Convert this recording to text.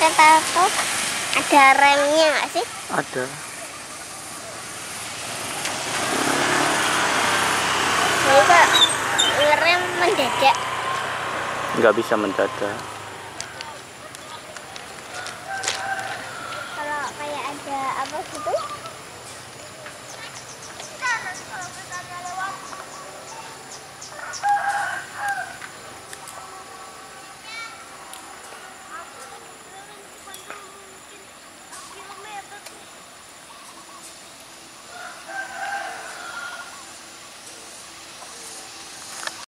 kereta itu ada remnya nggak sih? Ada. bisa kok ngerem mendadak. Nggak bisa mendadak.